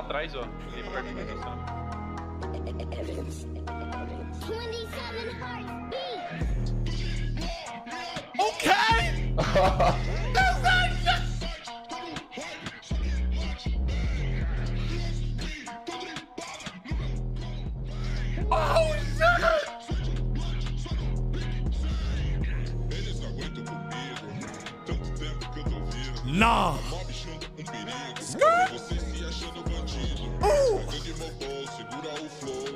atrás, ó. Cheguei perto da. Ok! oh, shit! Não! Skirt!